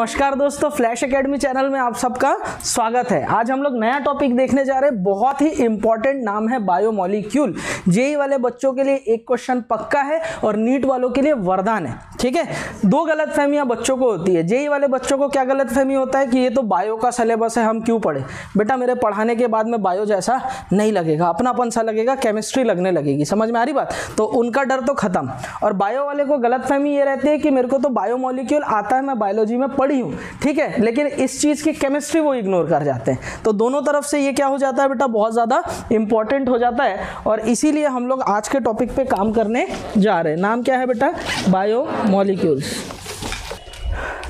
नमस्कार दोस्तों flash academy channel में आप सबका स्वागत है। आज हम लोग नया टॉपिक देखने जा रहे हैं। बहुत ही इंपॉर्टेंट नाम है बायोमोलिक्यूल जेई वाले बच्चों के लिए एक क्वेश्चन पक्का है और नीट वालों के लिए वरदान है। ठीक है? दो गलत फहमियाँ बच्चों को होती है। जेई वाले बच्चों को क्या गलत फहमी होता है कि ये तो बायो का सिलेबस है, हम क्यों पढ़े? बेटा, मेरे पढ़ाने के बाद में बायो जैसा नहीं लगेगा। अपनापन सा लगेगा केमिस्ट्री लगने लगेगी। समझ में आ रही बात? तो उनका डर तो खत्म। और बायो वाले को गलत फहमी ये रहती है कि मेरे को तो बायोमोलिक्यूल आता है, मैं बायोलॉजी में पढ़ी हूँ, ठीक है? लेकिन इस चीज़ की केमिस्ट्री वो इग्नोर कर जाते हैं। तो दोनों तरफ़ से ये क्या हो जाता है बेटा? बहुत ज़्यादा इंपॉर्टेंट हो जाता है। और इसीलिए हम लोग आज के टॉपिक पे काम करने जा रहे हैं। नाम क्या है बेटा? बायो मॉलिक्यूल्स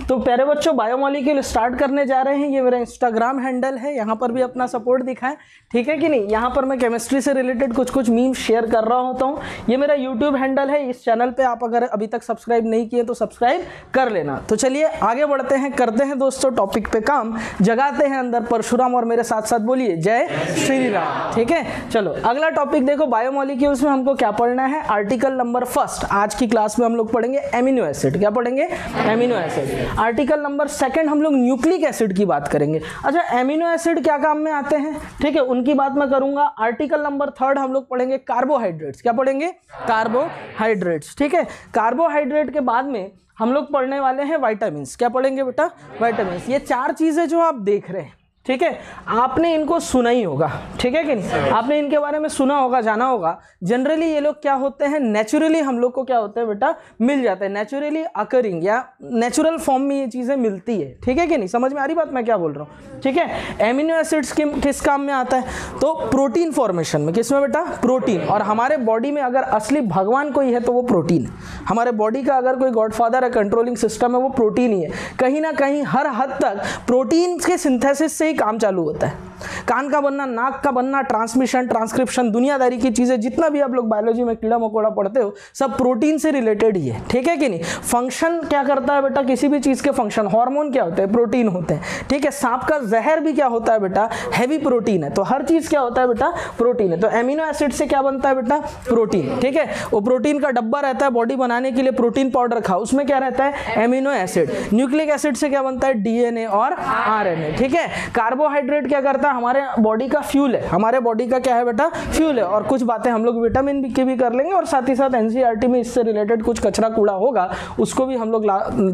तो प्यारे बच्चों बायोमोलिक्यूल स्टार्ट करने जा रहे हैं। ये मेरा इंस्टाग्राम हैंडल है। यहाँ पर भी अपना सपोर्ट दिखाएँ। ठीक है कि नहीं? यहाँ पर मैं केमिस्ट्री से रिलेटेड कुछ कुछ मीम शेयर कर रहा होता हूँ। ये मेरा यूट्यूब हैंडल है। इस चैनल पे आप अगर अभी तक सब्सक्राइब नहीं किए तो सब्सक्राइब कर लेना। तो चलिए, आगे बढ़ते हैं, करते हैं दोस्तों टॉपिक पे काम। जगाते हैं अंदर परशुराम और मेरे साथ साथ बोलिए, जय श्री राम ठीक है? चलो, अगला टॉपिक देखो बायोमोलिक्यूल्स में हमको क्या पढ़ना है? आर्टिकल नंबर फ़र्स्ट आज की क्लास में हम लोग पढ़ेंगे एमिनो एसिड क्या पढ़ेंगे? Amino acid article number second हम लोग न्यूक्लिक एसिड की बात करेंगे। अच्छा एमिनो एसिड क्या काम में आते हैं? ठीक है उनकी बात मैं करूँगा आर्टिकल नंबर थर्ड हम लोग पढ़ेंगे कार्बोहाइड्रेट्स क्या पढ़ेंगे? कार्बोहाइड्रेट्स ठीक है? कार्बोहाइड्रेट के बाद में हम लोग पढ़ने वाले हैं वाइटामिन क्या पढ़ेंगे बेटा? वाइटामिन ये चार चीज़ें जो आप देख रहे हैं ठीक है? आपने इनको सुना ही होगा। ठीक है कि नहीं? आपने इनके बारे में सुना होगा जाना होगा। जनरली ये लोग क्या होते हैं? नेचुरली हम लोग को क्या होता है बेटा? मिल जाता है। नेचुरली अकरिंग या नेचुरल फॉर्म में ये चीज़ें मिलती है। ठीक है कि नहीं? समझ में आ रही बात? मैं क्या बोल रहा हूँ? ठीक है? एमिनो एसिड्स कि, किस काम में आता है? तो प्रोटीन फॉर्मेशन में। किसमें बेटा? प्रोटीन और हमारे बॉडी में अगर असली भगवान कोई है तो वो प्रोटीन है हमारे बॉडी का अगर कोई गॉडफादर है कंट्रोलिंग सिस्टम है वो प्रोटीन ही है। कहीं ना कहीं हर हद तक प्रोटीन के सिंथेसिस से ही काम चालू होता है। कान का बनना, नाक का बनना ट्रांसमिशन ट्रांसक्रिप्शन दुनियादारी की चीज़ें, जितना भी आप लोग बायोलॉजी में कीड़ा मकोड़ा पढ़ते हो, सब प्रोटीन से रिलेटेड ही है। ठीक है कि नहीं? फ़ंक्शन क्या करता है बेटा? किसी भी चीज़ के फ़ंक्शन हार्मोन क्या होते हैं? प्रोटीन होते हैं। ठीक है? सांप का जहर भी क्या होता है बेटा? हैवी प्रोटीन है। तो हर चीज़ क्या होता है बेटा? प्रोटीन है। तो एमिनो एसिड से क्या बनता है बेटा? प्रोटीन ठीक है? वो प्रोटीन का डब्बा रहता है बॉडी बनाने के लिए प्रोटीन पाउडर खाओ। उसमें क्या रहता है? एमिनो एसिड न्यूक्लिक एसिड से क्या बनता है? डीएनए और आरएनए ठीक है? कार्बोहाइड्रेट क्या करता है? हमारे बॉडी का फ्यूल है। हमारे बॉडी का क्या है बेटा? फ्यूल है। और कुछ बातें हम लोग विटामिन बी की भी कर लेंगे और साथ ही साथ एनसीईआरटी में इससे रिलेटेड कुछ कचरा कूड़ा होगा उसको भी हम लोग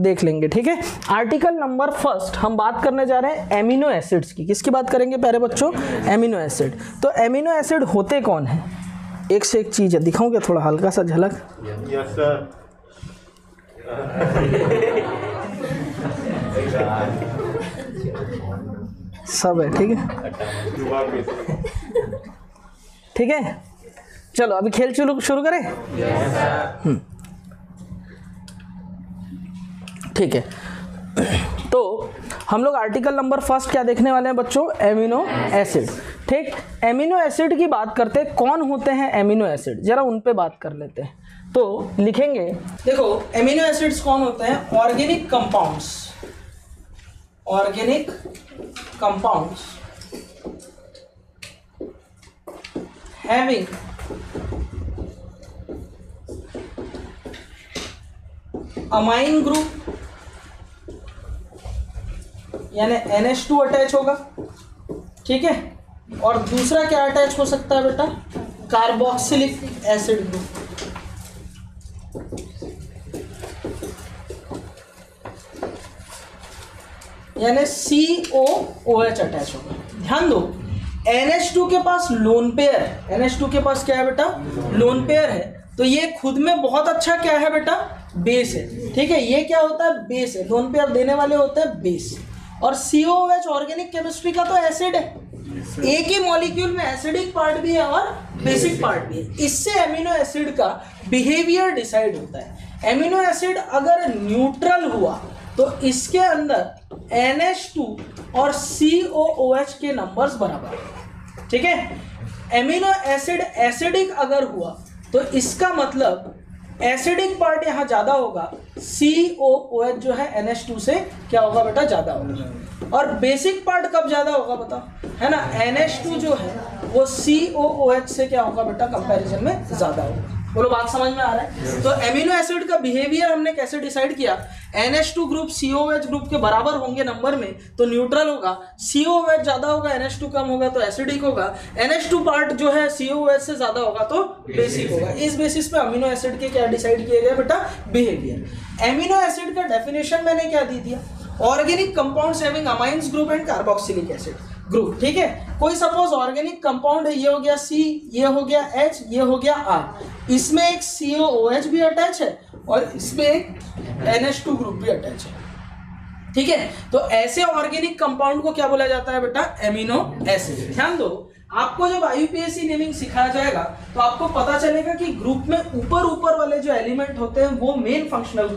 देख लेंगे ठीक है? आर्टिकल नंबर फ़र्स्ट हम बात करने जा रहे हैं एमिनो एसिड्स की। किसकी बात करेंगे प्यारे बच्चों? एमिनो एसिड तो एमिनो एसिड होते कौन है? एक से एक चीज़ है। दिखाऊँगे थोड़ा हल्का सा झलक सर सब है, ठीक है? ठीक है? चलो, अभी खेल शुरू शुरू करें? हम्म। ठीक है। तो हम लोग आर्टिकल नंबर फ़र्स्ट क्या देखने वाले हैं बच्चों? एमिनो एसिड ठीक? एमिनो एसिड की बात करते हैं, कौन होते हैं एमिनो एसिड जरा उन पे बात कर लेते हैं। तो लिखेंगे। देखो एमिनो एसिड्स कौन होते हैं? Organic compounds organic compounds. Having amine group यानी NH2 अटैच होगा, ठीक है? और दूसरा क्या अटैच हो सकता है बेटा? कार्बोक्सिलिक एसिड ग्रुप यानी सी ओ ओ एच अटैच होगा। ध्यान दो एन एच टू के पास लोन पेयर है। NH2 के पास क्या है बेटा? लोन पेयर है। तो ये खुद में बहुत अच्छा क्या है बेटा? बेस है। ठीक है, ये क्या होता है? बेस है। लोन पेयर देने वाले होते हैं बेस और C O H organic chemistry का तो एसिड है। एक ही मॉलिक्यूल में एसिडिक पार्ट भी है और बेसिक पार्ट भी है। इससे एमिनो एसिड का बिहेवियर डिसाइड होता है। एमिनो एसिड अगर न्यूट्रल हुआ तो इसके अंदर NH2 और COOH के नंबर्स बराबर। ठीक है? एमिनो एसिड एसिडिक अगर हुआ तो इसका मतलब एसिडिक पार्ट यहाँ ज़्यादा होगा COOH जो है NH2 से क्या होगा बेटा? ज़्यादा होगा। और बेसिक पार्ट कब ज़्यादा होगा बताओ है ना? NH2 जो है, वो COOH से क्या होगा बेटा? कंपैरिजन में ज़्यादा होगा। बोलो बात समझ में आ रहा है? तो एमिनो एसिड का बिहेवियर हमने कैसे डिसाइड किया? NH2 ग्रुप COH ग्रुप के बराबर होंगे नंबर में तो न्यूट्रल होगा। COH ज़्यादा होगा NH2 कम होगा तो एसिडिक होगा। NH2 पार्ट जो है COH से ज़्यादा होगा तो बेसिक होगा। इस बेसिस पे अमीनो एसिड के क्या डिसाइड किए गए बेटा? बिहेवियर एमिनो एसिड का डेफिनेशन मैंने क्या दी दिया? Organic compounds having amines group and carboxylic acid group, ठीक है? कोई सपोज़ ऑर्गेनिक कंपाउंड है ये हो गया सी ये हो गया एच ये हो गया आर इसमें एक सी ओ एच भी अटैच है और इसमें एक NH2 ग्रुप भी अटैच है, ठीक है? तो ऐसे ऑर्गेनिक कंपाउंड को क्या बोला जाता है बेटा? एमिनो एसिड ध्यान दो आपको जब आईयूपीएससी नेमिंग सिखाया जाएगा तो आपको पता चलेगा कि ग्रुप में ऊपर ऊपर वाले जो एलिमेंट होते हैं, वो मेन फंक्शनल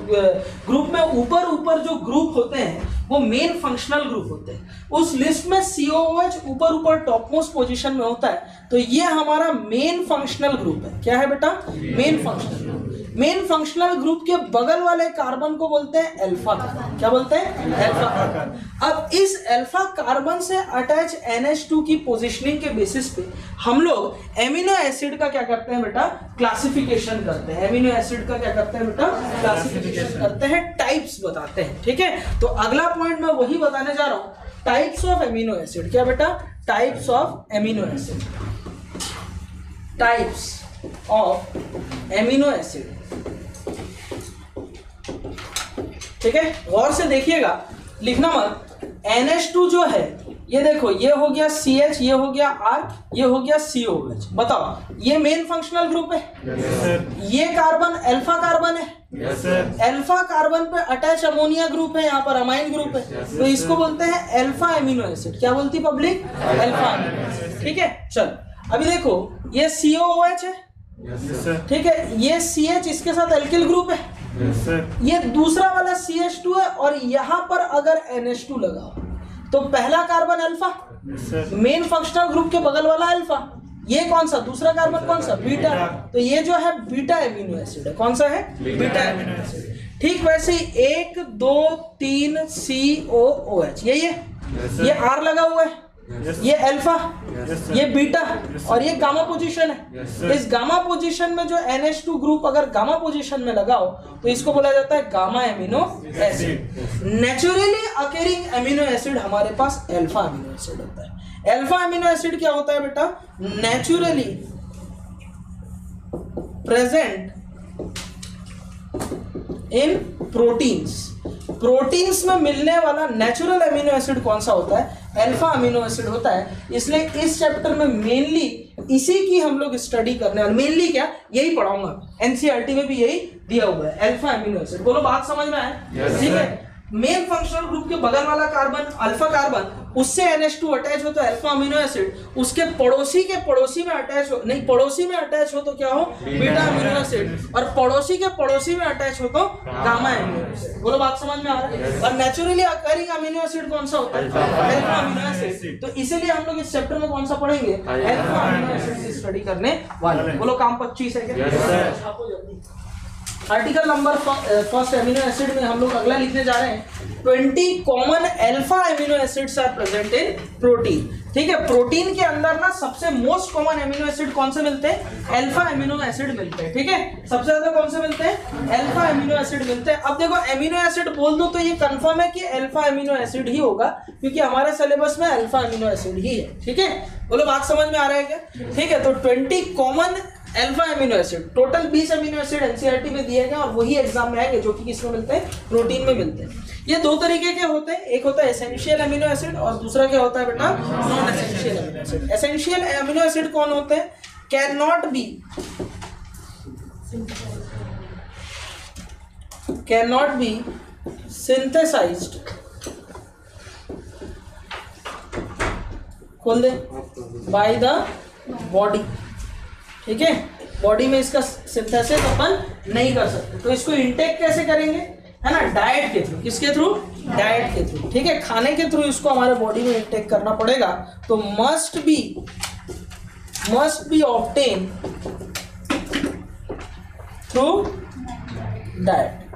ग्रुप में ऊपर ऊपर जो ग्रुप होते हैं, वो मेन फंक्शनल ग्रुप होते हैं। उस लिस्ट में सीओएच ऊपर ऊपर टॉप मोस्ट पोजिशन में होता है। तो ये हमारा मेन फंक्शनल ग्रुप है। क्या है बेटा? Main functional main functional group के बगल वाले कार्बन को बोलते हैं अल्फ़ा कार्बन क्या बोलते हैं? अल्फ़ा कार्बन अब इस अल्फ़ा कार्बन से अटैच NH2 की पोजीशनिंग के बेसिस पे हम लोग एमिनो एसिड का क्या करते हैं बेटा? क्लासिफिकेशन करते हैं। एमिनो एसिड का क्या करते हैं बेटा? क्लासिफिकेशन करते हैं। टाइप्स बताते हैं। ठीक है? तो अगला पॉइंट मैं वही बताने जा रहा हूँ। टाइप्स ऑफ़ एमिनो एसिड क्या बेटा? Types of amino acid types of amino acid ठीक है? गौर से देखिएगा। लिखना मत। NH2 जो है ये देखो ये हो गया CH ये हो गया R ये हो गया COH बताओ ये मेन फंक्शनल ग्रुप है? Yes, ये कार्बन अल्फ़ा कार्बन है? अल्फ़ा कार्बन पे अटैच अमोनिया ग्रुप है यहाँ पर अमाइन ग्रुप है। Yes, तो इसको बोलते हैं अल्फ़ा एमिनो एसिड क्या बोलती पब्लिक अल्फ़ा ठीक है? चल अभी देखो ये COOH है। ठीक है ये सी एच इसके साथ एल्किल ग्रुप है। ये दूसरा वाला सी एच टू है और यहाँ पर अगर एन एच टू लगाओ तो पहला carbon alpha main functional group के बगल वाला अल्फ़ा ये कौन सा? दूसरा कार्बन कौन सा? बीटा तो ये जो है बीटा एमिनो एसिड है। कौन सा है? बीटा एमिनो एसिड ठीक वैसे ही एक दो तीन सी ओ ओ एच यही ये ये आर लगा हुआ है। ये अल्फ़ा ये बीटा और ये गामा पोजीशन है। इस गामा पोजीशन में जो NH2 ग्रुप अगर गामा पोजीशन में लगाओ तो इसको बोला जाता है gamma amino acid naturally occurring amino acid हमारे पास अल्फ़ा एमिनो एसिड होता है। अल्फ़ा एमिनो एसिड क्या होता है बेटा? Naturally present in proteins proteins में मिलने वाला नेचुरल एमिनो एसिड कौन सा होता है? अल्फ़ा अमीनो एसिड होता है इसलिए इस चैप्टर में मेनली इसी की हम लोग स्टडी करने और मेनली क्या यही पढ़ाऊँगा। एनसीईआरटी में भी यही दिया हुआ है अल्फ़ा अमीनो एसिड बोलो बात समझ में आए ठीक है? मेन फंक्शनल ग्रुप के बगल वाला कार्बन अल्फ़ा कार्बन उससे NH2 अटैच हो तो अल्फ़ा अमीनो एसिड उसके पड़ोसी के पड़ोसी में अटैच हो नहीं पड़ोसी में अटैच हो तो क्या हो? बीटा अमीनो एसिड और पड़ोसी के पड़ोसी में अटैच हो तो गामा अमीनो एसिड बोलो बात समझ में आ रहा है? और नेचुरली अकरिंग अमीनो एसिड कौन सा होता है? अल्फ़ा अमीनो एसिड तो इसीलिए हम लोग इस चैप्टर में कौन सा पढ़ेंगे? अल्फ़ा अमीनो एसिड स्टडी करने वाले। बोलो काम पच्चीस है क्या? Article number first amino acid में हम लोग अगला लिखने जा रहे हैं। Twenty common alpha amino acids are present in protein ठीक है प्रोटीन के अंदर ना सबसे मोस्ट कॉमन एमिनो एसिड कौन से मिलते हैं? एल्फा एमिनो एसिड मिलते हैं। ठीक है, सबसे ज़्यादा कौन से मिलते हैं? एल्फा एमिनो एसिड मिलते हैं। अब देखो एमिनो एसिड बोल दो तो ये कंफर्म है कि एल्फा एमिनो एसिड ही होगा, क्योंकि हमारे सिलेबस में एल्फा एमिनो एसिड ही है। ठीक है, बोलो, बात समझ में आ रहा है क्या? ठीक है तो twenty common alpha amino acid total 20 amino acid NCERT में दिए गए और वही एग्ज़ाम में आएँगे जो कि किसमें मिलते हैं? प्रोटीन में मिलते हैं। ये दो तरीके के होते हैं। एक होता है एसेंशियल अमीनो एसिड और दूसरा क्या होता है बेटा? Non essential amino acid essential amino acid कौन होते हैं? Can not be can not be synthesised खोल दे। बाय द बॉडी ठीक है? बॉडी में इसका सिंथेसिस अपन नहीं कर सकते। तो इसको इंटेक कैसे करेंगे? है ना? डाइट के थ्रू किसके थ्रू डाइट के थ्रू ठीक है? खाने के थ्रू इसको हमारे बॉडी में इंटेक करना पड़ेगा। तो must be must be obtain through diet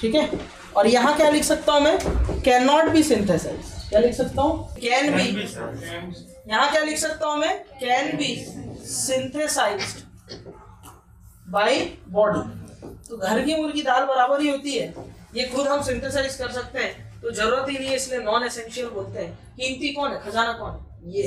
ठीक है? और यहाँ क्या लिख सकता हूँ मैं? कैन नॉट बी सिंथेसाइज क्या लिख सकता हूँ? कैन बी यहाँ क्या लिख सकता हूँ मैं? Can be synthesise by body तो घर की मुर्गी दाल बराबर ही होती है। ये खुद हम सिंथेसाइज कर सकते हैं। तो ज़रूरत ही नहीं है इसलिए नॉन एसेंशियल बोलते हैं। कीमती कौन है? खजाना कौन है? ये।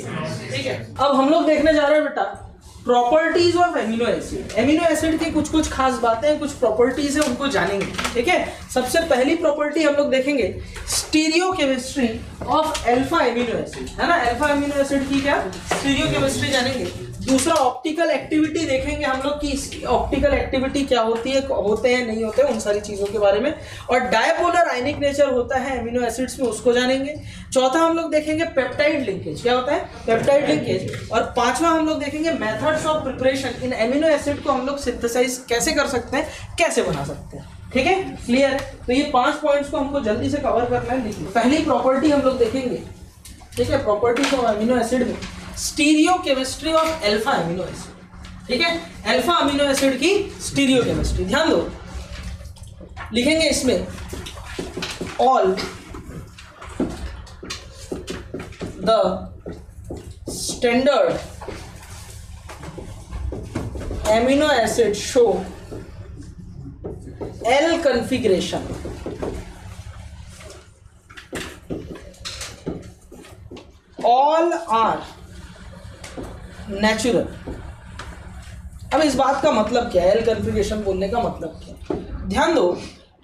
ठीक है? अब हम लोग देखने जा रहे हैं बेटा। Properties of amino acid amino acid की कुछ कुछ खास बातें हैं कुछ प्रॉपर्टीज़ है, उनको जानेंगे, ठीक है? सबसे पहली प्रॉपर्टी हम लोग देखेंगे stereochemistry of alpha amino acid है ना? एल्फा एमिनो एसिड की क्या? स्टीरियो केमिस्ट्री जानेंगे। दूसरा ऑप्टिकल एक्टिविटी देखेंगे हम लोग कि इसकी ऑप्टिकल एक्टिविटी क्या होती है, होते हैं, नहीं होते हैं, उन सारी चीज़ों के बारे में। और डायपोलर आयनिक नेचर होता है एमिनो एसिड्स में उसको जानेंगे। चौथा हम लोग देखेंगे पेप्टाइड लिंकेज क्या होता है? पेप्टाइड लिंकेज और पांचवा हम लोग देखेंगे मेथड्स ऑफ़ प्रिपरेशन इन एमिनो एसिड को हम लोग सिंथेसाइज कैसे कर सकते हैं, कैसे बना सकते हैं? ठीक है? क्लियर तो ये पाँच पॉइंट्स को हमको जल्दी से कवर करना है। पहली प्रॉपर्टी हम लोग देखेंगे। ठीक है? प्रॉपर्टी ऑफ़ एमिनो एसिड में। Stereochemistry of alpha amino acid. ठीक है? एल्फा अमीनो एसिड की स्टीरियो केमिस्ट्री ध्यान दो। लिखेंगे इसमें all the standard amino acid show L configuration all are natural अब इस बात का मतलब क्या है? एल कन्फिग्रेशन बोलने का मतलब क्या ध्यान दो,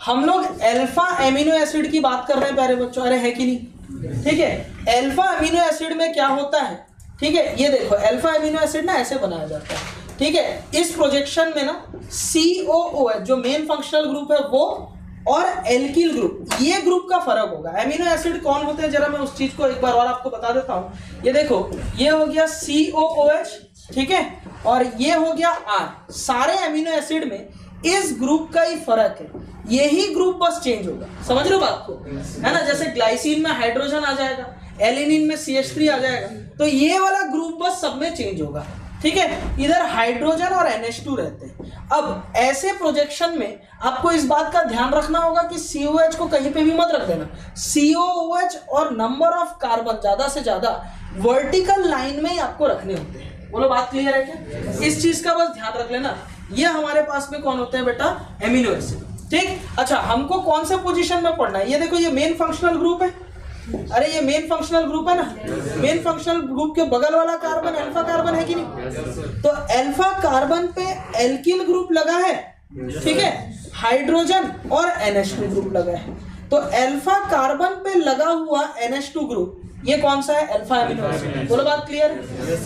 हम लोग एल्फा एमिनो एसिड की बात कर रहे हैं प्यारे बच्चों। अरे, है कि नहीं? ठीक है? एल्फा एमिनो एसिड में क्या होता है? ठीक है? ये देखो एल्फा एमिनो एसिड ना ऐसे बनाया जाता है। ठीक है? इस प्रोजेक्शन में ना सी ओ ओ है, जो मेन फंक्शनल ग्रुप है, वो और एल्किल ग्रुप ये ग्रुप का फ़र्क होगा। एमिनो एसिड कौन होते हैं? जरा मैं उस चीज़ को एक बार और आपको बता देता हूँ। ये देखो, ये हो गया सी ओ ओ एच ठीक है? और ये हो गया आर सारे एमिनो एसिड में इस ग्रुप का ही फ़र्क है। यही ग्रुप बस चेंज होगा। समझ रहे हो बात को? है ना? जैसे ग्लाइसिन में हाइड्रोजन आ जाएगा एलिनिन में सी एच थ्री आ जाएगा। तो ये वाला ग्रुप बस सब में चेंज होगा। ठीक है? इधर हाइड्रोजन और NH2 रहते हैं। अब ऐसे प्रोजेक्शन में आपको इस बात का ध्यान रखना होगा कि COH को कहीं पे भी मत रख देना। COOH और नंबर ऑफ़ कार्बन ज़्यादा से ज़्यादा वर्टिकल लाइन में ही आपको रखने होते हैं। बोलो, बात क्लियर है क्या? इस चीज़ का बस ध्यान रख लेना। ये हमारे पास में कौन होते हैं बेटा? एमिनो एसिड ठीक? अच्छा हमको कौन से पोजिशन में पढ़ना है? ये देखो, ये मेन फंक्शनल ग्रुप है। अरे ये मेन फंक्शनल ग्रुप है ना? मेन फंक्शनल ग्रुप के बगल वाला कार्बन अल्फ़ा कार्बन है कि नहीं? तो अल्फ़ा कार्बन पे एल्किल ग्रुप लगा है ठीक है? हाइड्रोजन और NH2 ग्रुप लगा है। तो अल्फ़ा कार्बन पे लगा हुआ NH2 ग्रुप ये कौन सा है? अल्फ़ा एमिनो एसिड बोलो बात क्लियर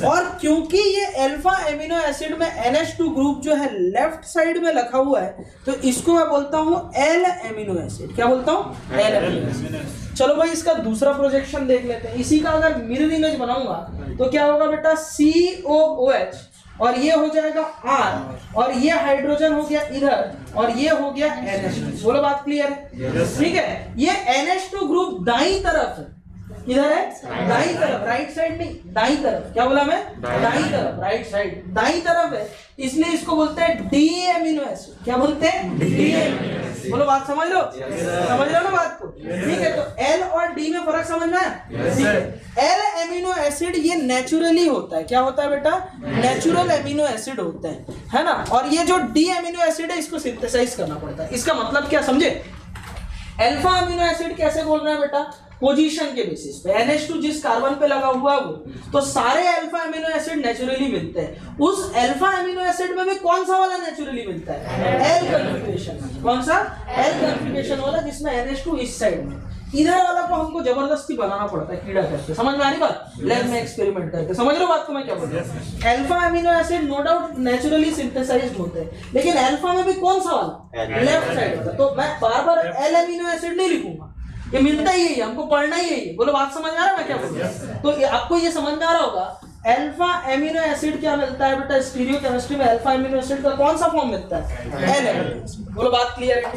और क्योंकि ये अल्फ़ा एमिनो एसिड में NH2 ग्रुप जो है लेफ़्ट साइड में रखा हुआ है तो इसको मैं बोलता हूँ एल एमिनो एसिड क्या बोलता हूँ? एल एमिनो एसिड चलो भाई इसका दूसरा प्रोजेक्शन देख लेते हैं। इसी का अगर मिरर इमेज बनाऊँगा तो क्या होगा बेटा? सी ओ ओ एच और ये हो जाएगा आर और ये हाइड्रोजन हो गया इधर। और ये हो गया NH2 बोलो बात क्लियर है ठीक है? ये NH2 ग्रुप दाई तरफ़। है इधर है? दाई तरफ़। राइट साइड नहीं दाई तरफ़। क्या बोला मैं? दाई तरफ़। राइट साइड दाई तरफ़ है। इसलिए इसको बोलते हैं डी एमिनो एसिड क्या बोलते हैं? डी एमिनो बोलो बात समझ लो। समझ लो ना बात को? ठीक है तो एल और डी में फ़र्क समझ में ठीक है। एल एमिनो एसिड ये नेचुरली होता है। क्या होता है बेटा? नेचुरल एमिनो एसिड होता है। है ना? और ये जो डी एमिनो एसिड है इसको सिंथेसाइज करना पड़ता है। इसका मतलब क्या समझे? अल्फ़ा अमीनो एसिड कैसे बोल रहे हैं बेटा? पोजीशन के बेसिस पे। NH2 जिस कार्बन पे लगा हुआ है वो तो सारे अल्फ़ा अमीनो एसिड नेचुरली मिलते हैं। उस अल्फ़ा अमीनो एसिड में कौन सा वाला नेचुरली मिलता है? एल कन्फिग्रेशन कौन सा? एल कन्फिग्रेशन वाला जिसमें NH2 इस साइड में। इधर वाला को हमको ज़बरदस्ती बनाना पड़ता है कीड़ा करके। समझ में आ रही बात? लैब में एक्सपेरिमेंट करके। समझ रहे हो बात को मैं क्या बोल रहा हूँ? Alpha amino acid no doubt naturally synthesised होते हैं। लेकिन अल्फ़ा में भी कौन सा वाला? लेफ़्ट साइड होता है तो मैं बार बार एल अमीनो एसिड नहीं लिखूँगा। ये मिलता ही है हमको पढ़ना ही है। बोलो बात समझ में आ रहा है मैं क्या बोल रहा हूँ? तो आपको ये समझ में आ रहा होगा अल्फ़ा एमिनो एसिड क्या मिलता है बेटा? स्टीरियो केमिस्ट्री में अल्फ़ा एमिनो एसिड का कौन सा फॉर्म मिलता है? एल बोलो बात क्लियर है?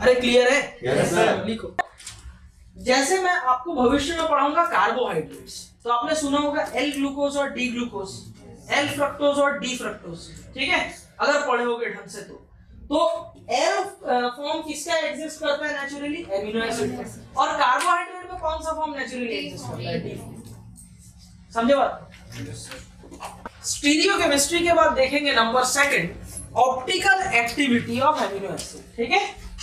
अरे क्लियर है? लिखो। जैसे मैं आपको भविष्य में पढ़ाऊँगा कार्बोहाइड्रेट्स तो आपने सुना होगा एल ग्लूकोज और डी ग्लूकोज एल फ्रक्टोज और डी फ्रक्टोज ठीक है? अगर पढ़े होगे ढंग से तो। तो एल फॉर्म किसका एग्जिस्ट करता है नेचुरली एमिनो एसिड और कार्बोहाइड्रेट में कौन सा फॉर्म नेचुरली एग्जिस्ट करता है? डी समझे बात? स्टीरियो केमिस्ट्री के बाद देखेंगे number second, optical activity of amino acid, ठीक है?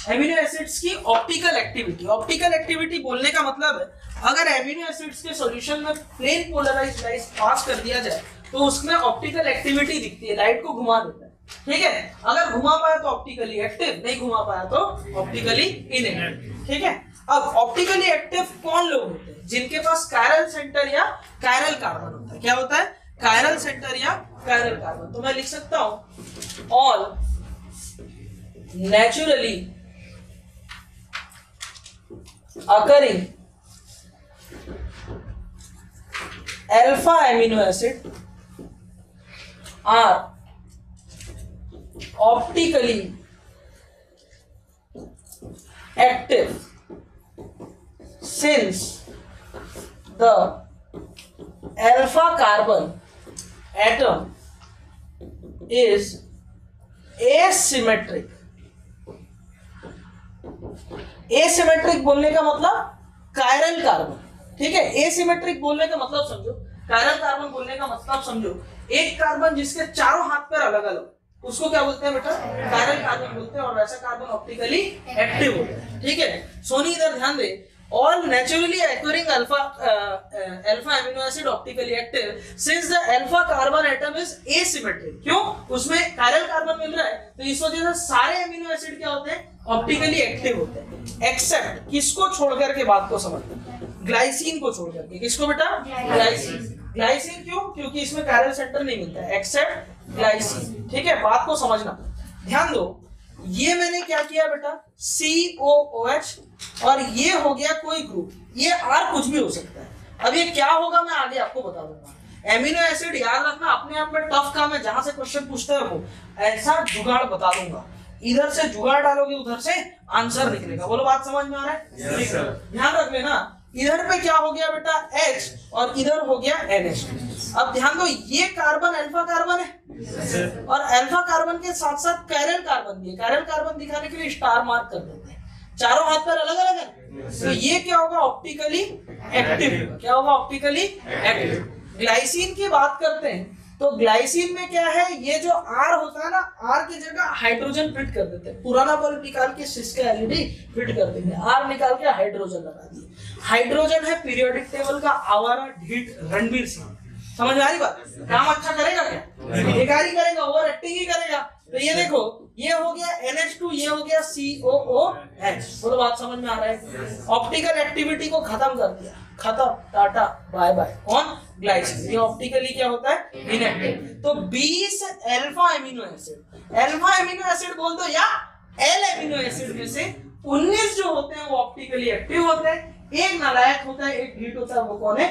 एमिनो एसिड्स की ऑप्टिकल एक्टिविटी। ऑप्टिकल एक्टिविटी बोलने का मतलब है, अगर एमिनो एसिड्स के सॉल्यूशन में प्लेन पोलराइज्ड लाइट पास कर दिया जाए तो उसमें ऑप्टिकल एक्टिविटी दिखती है लाइट को घुमा देता है, ठीक है? अगर घुमा पाया तो ऑप्टिकली एक्टिव नहीं घुमा पाया तो ऑप्टिकली इनएक्टिव ठीक है? अब ऑप्टिकली एक्टिव कौन लोग होते हैं? जिनके पास कायरल सेंटर या कायरल कार्बन होता है। है क्या होता है? कायरल सेंटर या कायरल कार्बन तो मैं लिख सकता हूँ all naturally occurring alpha amino acid are optically active since the alpha carbon atom is asymmetric. Asymmetric बोलने का मतलब कायरल कार्बन ठीक है? एसिमेट्रिक बोलने का मतलब समझो। कायरल कार्बन बोलने का मतलब समझो। एक कार्बन जिसके चारों हाथ पर अलग अलग उसको क्या बोलते हैं बेटा? कायरल कार्बन बोलते हैं और वैसा कार्बन ऑप्टिकली एक्टिव होता है। ठीक है? सोनी, इधर ध्यान दे। All naturally occurring alpha uh, uh, alpha amino acid optically active since the alpha carbon atom is asymmetric. क्यों? उसमें कायरल कार्बन मिल रहा है तो इस वजह से सारे अमीनो एसिड क्या होते हैं? ऑप्टिकली एक्टिव होते हैं। एक्सेप्ट किसको छोड़ करके बात को समझते हैं? ग्लाइसिन को छोड़ करके किसको बेटा? ग्लाइसिन ग्लाइसिन क्यों? क्योंकि इसमें कायरल सेंटर नहीं मिलता है। एक्सेप्ट ग्लाइसिन ठीक है? बात को समझना। ध्यान दो। ये मैंने क्या किया बेटा? सी ओ ओ एच और ये हो गया कोई ग्रुप ये आर कुछ भी हो सकता है। अब ये क्या होगा मैं आगे आपको बता दूँगा। एमिनो एसिड याद रखना अपने आप में टफ काम है। जहाँ से क्वेश्चन पूछते हैं वो ऐसा जुगाड़ बता दूँगा। इधर से जुगाड़ डालोगे उधर से आंसर निकलेगा। बोलो बात समझ में आ रहा है? ध्यान रख लेना इधर पे क्या हो गया बेटा? H और इधर हो गया NH अब ध्यान दो, ये कार्बन अल्फ़ा कार्बन है। और अल्फ़ा कार्बन के साथ साथ कैरल कार्बन भी है। कैरल कार्बन दिखाने के लिए स्टार मार्क कर देते हैं। चारों हाथ पर अलग अलग है? तो ये क्या होगा? ऑप्टिकली एक्टिव क्या होगा? ऑप्टिकली एक्टिव ग्लाइसिन की बात करते हैं तो ग्लाइसिन में क्या है? ये जो आर होता है ना आर की जगह हाइड्रोजन फिट कर देते हैं। पुराना बल्ब निकाल के सिस्का एलईडी फिट कर देंगे। आर निकाल के हाइड्रोजन लगा दिए हाइड्रोजन है पीरियोडिक टेबल का आवारा ढीठ रणबीर सिंह। समझ में आ रही बात? काम अच्छा करेगा क्या? बेकारी करेगा ओवर एक्टिंग ही करेगा। तो ये देखो ये हो गया NH2 ये हो गया COOH बोलो बात समझ में आ रहा है। ऑप्टिकल एक्टिविटी को खत्म कर दिया। खत्म। टाटा बाय बाय कौन? ग्लाइसिन ये ऑप्टिकली क्या होता है? इनएक्टिव तो 20 alpha amino acid alpha amino acid बोल दो या एल एमिनो एसिड में से 19 जो होते हैं वो ऑप्टिकली एक्टिव होते हैं। एक नालायक होता है एक ढीठ होता है वो कौन है?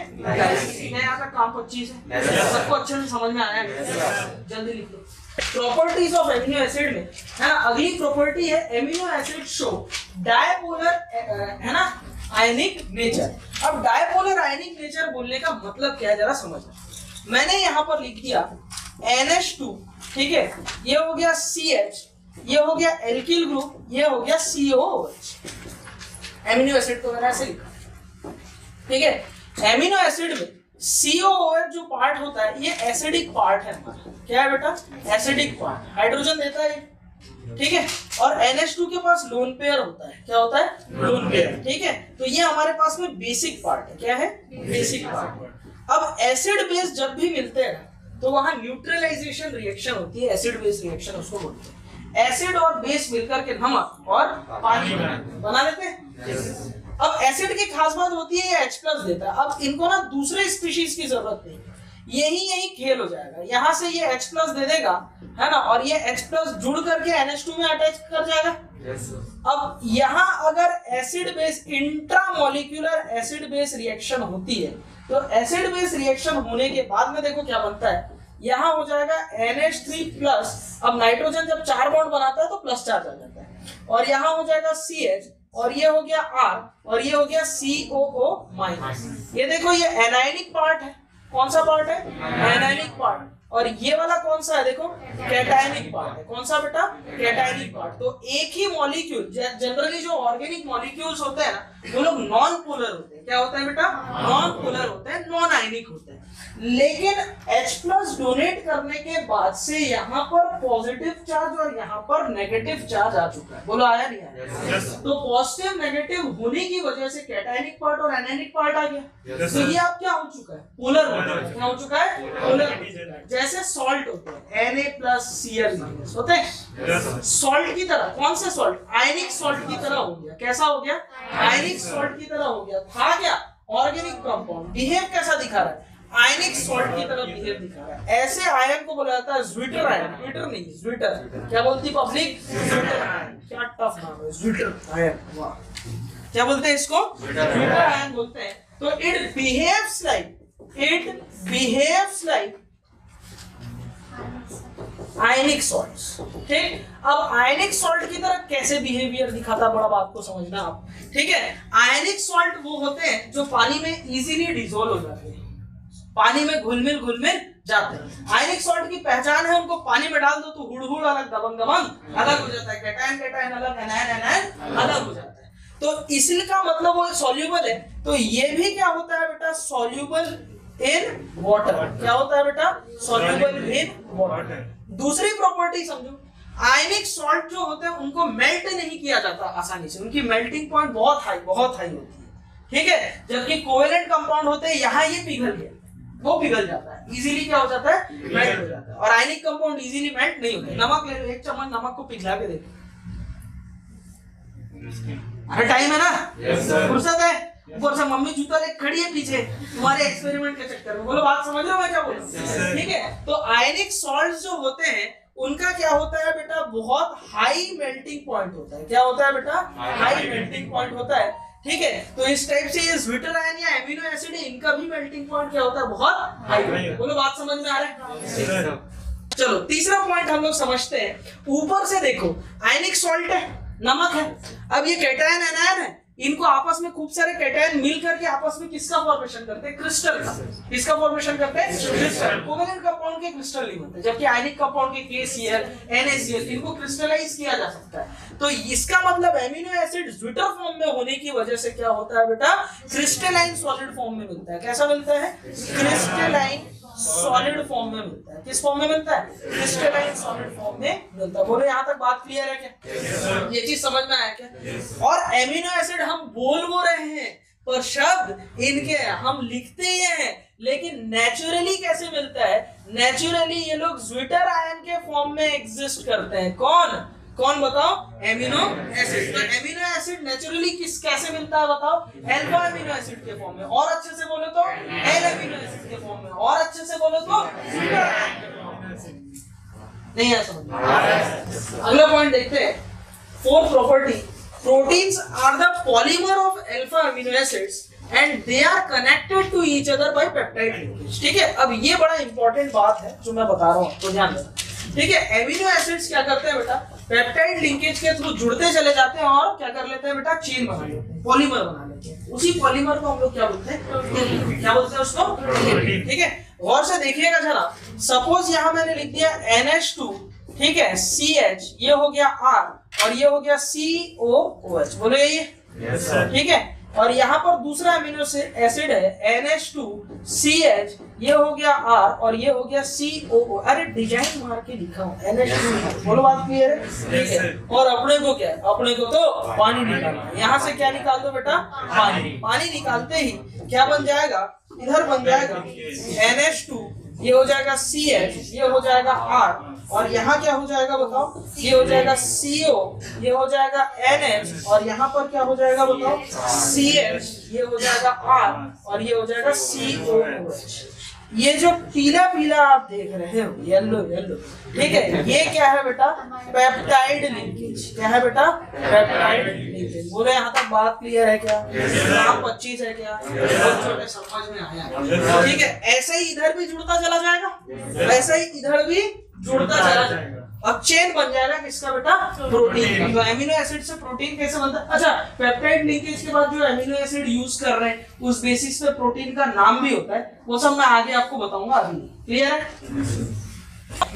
यहाँ का काम 25 है सबको अच्छे से समझ में आया जल्दी लिख लो। प्रॉपर्टीज़ ऑफ़ एमिनो एसिड में है ना? अगली प्रॉपर्टी है एमिनो एसिड शो डायपोलर है ना? आयनिक नेचर अब डायपोलर आयनिक नेचर बोलने का मतलब क्या है? जरा समझना। मैंने यहाँ पर लिख दिया NH2 ठीक है? ये हो गया CH ये हो गया एल्किल ग्रुप ये हो गया COOH एमिनो एसिड को मैंने ऐसे लिखा। ठीक है? एमिनो एसिड में COOH जो पार्ट होता है, ये एसिडिक पार्ट है हमारा। क्या है बेटा? एसिडिक पार्ट हाइड्रोजन देता है ठीक है? और NH2 के पास लोन पेयर होता है। क्या होता है? लोन पेयर ठीक है? तो ये हमारे पास में बेसिक पार्ट है। क्या है? बेसिक पार्ट अब एसिड बेस जब भी मिलते हैं तो वहाँ न्यूट्रलाइजेशन रिएक्शन होती है। एसिड बेस रिएक्शन उसको बोलते हैं। एसिड और बेस मिलकर के नमक और पानी बना लेते हैं? अब एसिड की खास बात होती है ये H प्लस देता है। अब इनको ना दूसरे स्पीशीज की ज़रूरत नहीं। यही यही खेल हो जाएगा। यहाँ से ये H प्लस दे देगा है ना? और ये H प्लस जुड़ करके NH2 में अटैच कर जाएगा। Yes, अब यहाँ अगर acid base intramolecular acid base reaction होती है तो एसिड बेस रिएक्शन होने के बाद में देखो क्या बनता है। यहाँ हो जाएगा NH3 प्लस अब नाइट्रोजन जब चार बॉन्ड बनाता है तो प्लस चार्ज आ जाता है। और यहाँ हो जाएगा CH और ये हो गया R और ये हो गया COO माइनस ये देखो, ये एनाइनिक पार्ट है। कौन सा पार्ट है? एनाइनिक पार्ट और ये वाला कौन सा है? देखो कैटायनिक पार्ट है। कौन सा बेटा? कैटायनिक पार्ट तो एक ही मॉलिक्यूल जनरली जो ऑर्गेनिक मॉलिक्यूल्स होते हैं ना, वो लोग नॉन पोलर होते हैं। क्या होता है बेटा? नॉन पोलर होते हैं नॉन आयनिक होते हैं। लेकिन H प्लस डोनेट करने के बाद से यहाँ पर पॉजिटिव चार्ज और यहाँ पर नेगेटिव चार्ज आ चुका है। बोलो आया नहीं आया? तो पॉजिटिव नेगेटिव होने की वजह से कैटायनिक पार्ट और एनायनिक पार्ट आ गया। Yes, तो. ये आप क्या हो चुका है? पोलर क्या हो चुका है? पोलर जैसे सॉल्ट होते हैं। ए प्लस Cl माइनस होते हैं? सॉल्ट की तरह कौन से सॉल्ट आयनिक सॉल्ट की तरह हो गया। कैसा हो गया? आयनिक सॉल्ट की तरह हो गया। था क्या? ऑर्गेनिक कंपाउंड बिहेव कैसा दिखा रहा है? आयनिक सॉल्ट की तरह बिहेव दिखा रहा है। ऐसे आयन को बोला जाता है ज्विटर आयन ट्विटर नहीं ज्विटर क्या बोलती पब्लिक ज्विटर आयन क्या टफ नाम है ज्विटर आयन वाह। क्या बोलते हैं इसको? ज्विटर आयन बोलते हैं। तो it behaves like it behaves like ionic salts ठीक? अब आयनिक सॉल्ट की तरह कैसे बिहेवियर दिखाता बड़ा बात को समझना आप। ठीक है? आयनिक सॉल्ट वो होते हैं जो पानी में इजीली डिसोल्व हो जाते हैं। पानी में घुल मिल घुल मिल जाते हैं। आयनिक सॉल्ट की पहचान है, उनको पानी में डाल दो तो हुड़ हुड़ अलग दबंग दबंग अलग हो जाता है। कैटायन कैटायन अलग, एनायन एनायन अलग हो जाता है। तो इसका मतलब वो सॉल्यूबल है। तो ये भी क्या होता है बेटा? सॉल्यूबल इन वाटर क्या होता है बेटा? सॉल्यूबल इन वाटर दूसरी प्रॉपर्टी समझो। आयनिक सॉल्ट जो होते हैं, उनको मेल्ट नहीं किया जाता आसानी से। उनकी मेल्टिंग पॉइंट बहुत हाई बहुत हाई होती है। ठीक है? जबकि कोवेलेंट कंपाउंड होते हैं, यहाँ ये पिघल गया। वो पिघल जाता है। इजीली क्या हो जाता है? मेल्ट हो जाता है। और आयनिक कंपाउंड इजीली मेल्ट नहीं होते नमक ले लो एक चम्मच नमक को पिघला के देखो। अरे टाइम है ना? फुर्सत है। ऊपर से मम्मी जूता लेके खड़ी है पीछे। तुम्हारे एक्सपेरिमेंट के चक्कर में। बोलो बात समझ रहे हो मैं क्या बोल? रहा हूँ ठीक है? तो आयनिक सॉल्ट जो होते हैं उनका क्या होता है बेटा? बहुत हाई मेल्टिंग पॉइंट होता है। क्या होता है बेटा? हाई मेल्टिंग पॉइंट होता है। ठीक है? तो इस टाइप से ये ज्विटर आयन या एमिनो एसिड है इनका भी मेल्टिंग पॉइंट क्या होता है? बहुत हाई बोलो बात समझ में आ रहा है? चलो तीसरा पॉइंट हम लोग समझते हैं। ऊपर से देखो आयनिक सॉल्ट है नमक है। अब ये कैटायन एनायन है इनको आपस में खूब सारे कैटायन मिल करके आपस में किसका फॉर्मेशन करते हैं? क्रिस्टल किसका फॉर्मेशन करते हैं? क्रिस्टल कोवेलेंट कंपाउंड के क्रिस्टल नहीं बनते जबकि आयनिक कंपाउंड के KCl NaCl इनको क्रिस्टलाइज किया जा सकता है। तो इसका मतलब एमिनो एसिड ज्विटर फॉर्म में होने की वजह से क्या होता है बेटा? क्रिस्टलाइन सॉलिड फॉर्म में मिलता है। कैसा मिलता है? क्रिस्टलाइन सॉलिड फॉर्म में मिलता है। किस फॉर्म में मिलता है? क्रिस्टलाइन सॉलिड फॉर्म में मिलता है। बोलो, यहाँ तक बात क्लियर है क्या? ये चीज़ समझ में आया क्या? और एमिनो एसिड हम बोल वो रहे हैं, पर शब्द इनके हम लिखते ही हैं, लेकिन नेचुरली कैसे मिलता है? नेचुरली ये लोग ज्विटर आयन के फॉर्म में एग्जिस्ट करते हैं। कौन? कौन बताओ? एमिनो एसिड तो एमिनो एसिड नेचुरली किस, कैसे मिलता है बताओ? एल्फा एमिनो एसिड के फॉर्म में। और अच्छे से बोले तो? एल एमिनो एसिड के फॉर्म में। और अच्छे से बोले तो। नहीं है समझ अगला पॉइंट देखते हैं। Fourth property proteins are the polymer of alpha amino acids and they are connected to each other by peptide linkage ठीक है? अब ये बड़ा इंपॉर्टेंट बात है जो मैं बता रहा हूँ तो ध्यान देना। ठीक है? एमिनो एसिड्स क्या करते हैं बेटा? पेप्टाइड लिंकेज के थ्रू जुड़ते चले जाते हैं और क्या कर लेते हैं बेटा? चेन बना लेते हैं पॉलीमर बना लेते हैं। उसी पॉलीमर को हम लोग क्या बोलते हैं? क्या बोलते हैं उसको? ठीक है? गौर से देखिएगा जरा। सपोज़ यहाँ मैंने लिख दिया NH2 ठीक है? सी एच ये हो गया आर और ये हो गया सी ओ ओ बोलो ये? ठीक है? और यहाँ पर दूसरा अमीनो एसिड है NH2CH ये हो गया R और ये हो गया COO अरे डिज़ाइन मार के लिखा हूँ NH2 बोलो बात क्लियर है? ठीक है। और अपने को क्या है? अपने को तो पानी निकालना यहाँ से क्या निकाल दो बेटा? पानी। पानी। निकालते ही क्या बन जाएगा? इधर बन जाएगा NH2 ये हो जाएगा CH ये हो जाएगा R और यहाँ क्या हो जाएगा बताओ? ये हो जाएगा CO ये हो जाएगा NH और यहाँ पर क्या हो जाएगा बताओ? CH ये हो जाएगा R, और ये हो जाएगा COOH ये जो पीला पीला आप देख रहे हो येलो येलो ठीक है? ये क्या है बेटा? पेप्टाइड लिंकेज क्या है बेटा? पेप्टाइड लिंकेज बोले, यहाँ तक बात क्लियर है क्या? आप पच्चीस है क्या? छोटे समझ में आया। ठीक है? ऐसे ही इधर भी जुड़ता चला जाएगा? ऐसे ही इधर भी जुड़ता चला जाएगा। अब चेन बन जाएगा किसका बेटा? प्रोटीन तो एमिनो एसिड से प्रोटीन कैसे बनता है? अच्छा पेप्टाइड लिंकेज के बाद जो एमिनो एसिड यूज़ कर रहे हैं उस बेसिस पे प्रोटीन का नाम भी होता है। वो सब मैं आगे आपको बताऊँगा अभी। क्लियर है?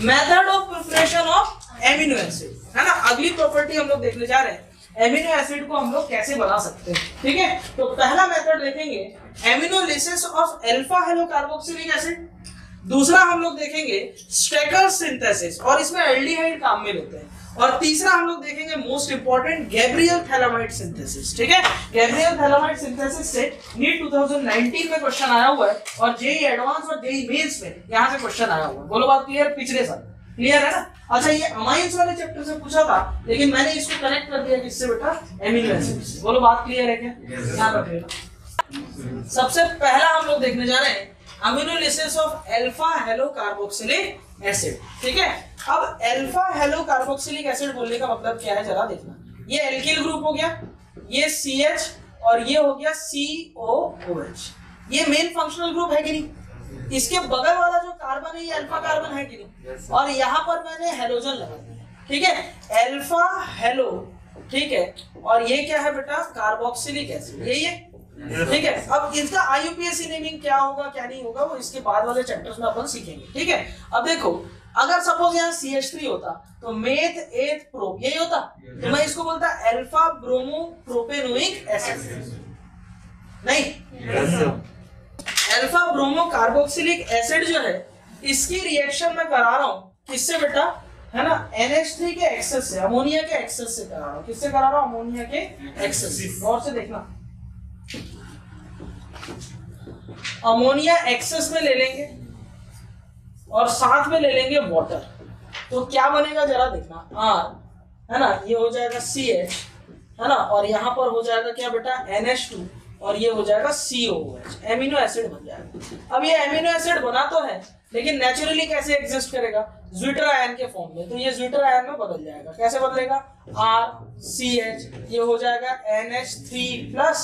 Method of preparation of amino acid है ना? अगली प्रॉपर्टी हम लोग देखने जा रहे हैं। एमिनो एसिड को हम लोग कैसे बना सकते हैं? ठीक है? तो पहला मेथड देखेंगे। Aminolysis of alpha halo carboxylic acid दूसरा हम लोग देखेंगे स्टेकर सिंथेसिस और इसमें एल्डिहाइड काम में लेते हैं। और तीसरा हम लोग देखेंगे most important Gabriel phthalimide synthesis ठीक है? गैब्रियल थैलामाइड सिंथेसिस से नीट 2019 में क्वेश्चन आया हुआ है और जेई एडवांस और जेई मेंस में यहाँ से क्वेश्चन आया हुआ है। बोलो बात क्लियर पिछले साल। क्लियर है ना? अच्छा ये अमाइंस वाले चैप्टर से पूछा था लेकिन मैंने इसको कनेक्ट कर दिया किससे बेटा? एमिनो एसिड से। बोलो बात क्लियर है क्या? ध्यान रखिएगा। सबसे पहला हम लोग देखने जा रहे हैं aminolysis of alpha halo carboxylic acid ठीक है? अब अल्फ़ा हेलो कार्बोक्सिलिक एसिड बोलने का मतलब क्या है? जरा देखना। ये एल्किल ग्रुप हो गया ये सी एच और ये हो गया सी ओ एच ये मेन फंक्शनल ग्रुप है कि नहीं? इसके बगल वाला जो कार्बन है ये अल्फ़ा कार्बन है कि नहीं? और यहाँ पर मैंने हेलोजन लगा दिया ठीक है? अल्फ़ा हेलो ठीक है? और ये क्या है बेटा? कार्बोक्सिलिक एसिड ये ये। ठीक है? अब इसका आईयूपीएससी नेमिंग क्या होगा क्या नहीं होगा वो इसके बाद वाले चैप्टर्स में अपन सीखेंगे ठीक है? अब देखो अगर सपोज़ यहाँ सी एच थ्री होता तो मेथ एथ प्रो यही होता? तो मैं इसको बोलता अल्फ़ा ब्रोमो प्रोपेनोइक एसिड नहीं? अल्फ़ा ब्रोमो कार्बोक्सिलिक एसिड जो है इसकी रिएक्शन मैं करा रहा हूँ। किससे बेटा? है ना? NH3 के एक्सेस से अमोनिया के एक्सेस से करा रहा हूँ। किससे करा रहा हूँ? अमोनिया के एक्सेस से। गौर से देखना। अमोनिया एक्सेस में ले लेंगे और साथ में ले लेंगे वाटर तो क्या बनेगा जरा देखना। आर है ना? ये हो जाएगा सी एच है ना? और यहाँ पर हो जाएगा क्या बेटा? एन एच टू और ये हो जाएगा सीओ एच एमिनो एसिड बन जाएगा। अब ये एमिनो एसिड बना तो है। लेकिन नेचुरली कैसे एग्जिस्ट करेगा? ज्विटर आयन के फॉर्म में। तो ये ज्विटर आयन में बदल जाएगा। कैसे बदलेगा? आर सी एच ये हो जाएगा एन एच थ्री प्लस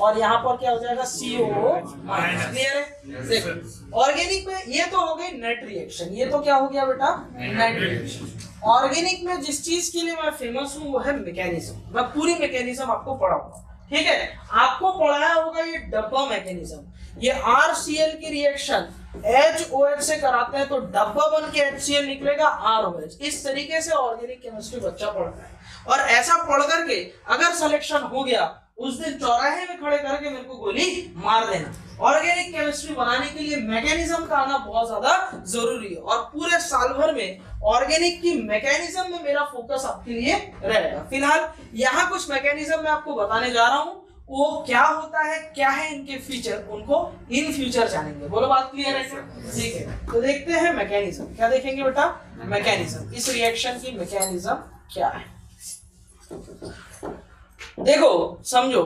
और यहाँ पर क्या हो जाएगा? सी ओ क्लियर है? देखो ऑर्गेनिक में ये तो हो गई नेट रिएक्शन ये तो क्या हो गया बेटा? नेट रिएक्शन ऑर्गेनिक में जिस चीज़ के लिए मैं फ़ेमस हूँ वो है मैकेनिज्म मैं पूरी मैकेनिज्म आपको पढ़ाऊँगा। ठीक है? आपको पढ़ाया होगा ये डब्बा मैकेनिज्म ये आर सी एल की रिएक्शन एच ओ एच से कराते हैं तो डब्बा बन के एच सी एल निकलेगा आर ओ एच इस तरीके से ऑर्गेनिक केमिस्ट्री बच्चा पढ़ता है। और ऐसा पढ़ करके अगर सिलेक्शन हो गया, उस दिन चौराहे में खड़े करके मेरे को गोली मार देना। ऑर्गेनिक केमिस्ट्री बनाने के लिए मैकेनिज्म का आना बहुत ज़्यादा ज़रूरी है। और पूरे साल भर में ऑर्गेनिक की मैकेनिज्म में मेरा फोकस आपके लिए रहेगा। फ़िलहाल यहाँ कुछ मैकेनिज्म मैं आपको बताने जा रहा हूँ। वो क्या होता है क्या है इनके फीचर उनको इन फ्यूचर जानेंगे। बोलो बात क्लियर है ठीक है। तो देखते हैं मैकेनिज्म क्या देखेंगे बेटा? मैकेनिज्म इस रिएक्शन की मैकेनिज्म क्या है? देखो समझो।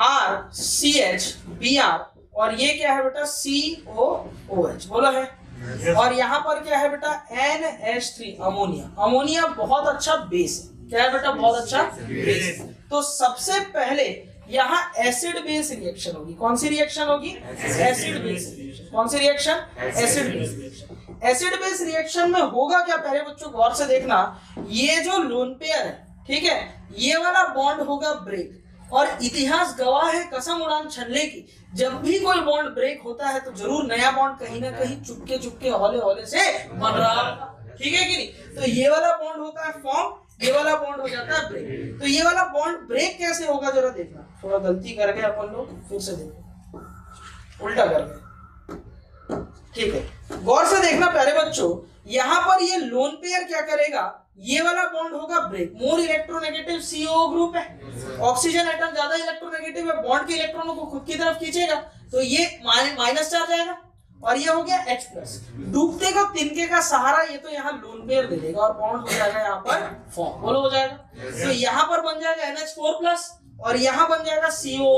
R C H B R और ये क्या है बेटा? सी ओ ओ एच बोलो है? Yes. और यहाँ पर क्या है बेटा? N H three ammonia ammonia बहुत अच्छा बेस है। क्या है बेटा? बहुत अच्छा बेस तो सबसे पहले यहाँ एसिड बेस रिएक्शन होगी। कौन सी रिएक्शन होगी? एसिड बेस रिएक्शन कौन सी reaction acid base reaction acid base reaction में होगा क्या पहले बच्चों गौर से देखना। ये जो लोन पेयर है ठीक है? ये वाला बॉन्ड होगा ब्रेक और इतिहास गवाह है कसम उड़ान छल्ले की। जब भी कोई बॉन्ड ब्रेक होता है तो ज़रूर नया बॉन्ड कहीं ना कहीं चुपके चुपके हौले हौले से बन रहा ठीक है कि नहीं? तो ये वाला बॉन्ड होता है फॉर्म ये वाला बॉन्ड हो जाता है ब्रेक तो ये वाला बॉन्ड ब्रेक कैसे होगा जरा देखना। थोड़ा गलती कर गए अपन लोग फिर से देखो। उल्टा कर गए ठीक है। गौर से देखना प्यारे बच्चों, यहाँ पर ये लोन पेयर क्या करेगा? ये वाला बॉन्ड होगा break more electronegative CO group है। ऑक्सीजन एटम ज़्यादा इलेक्ट्रोनेगेटिव है बॉन्ड के इलेक्ट्रॉनों को खुद की तरफ़ खींचेगा। तो ये माइनस चार्ज आएगा। और ये हो गया H प्लस डूबते का तिनके का सहारा ये तो यहाँ लोन पेयर दे देगा और बॉन्ड हो जाएगा यहाँ पर। फॉर्म बोलो हो जाएगा। तो यहाँ पर बन जाएगा NH4 प्लस और यहाँ बन जाएगा सीओ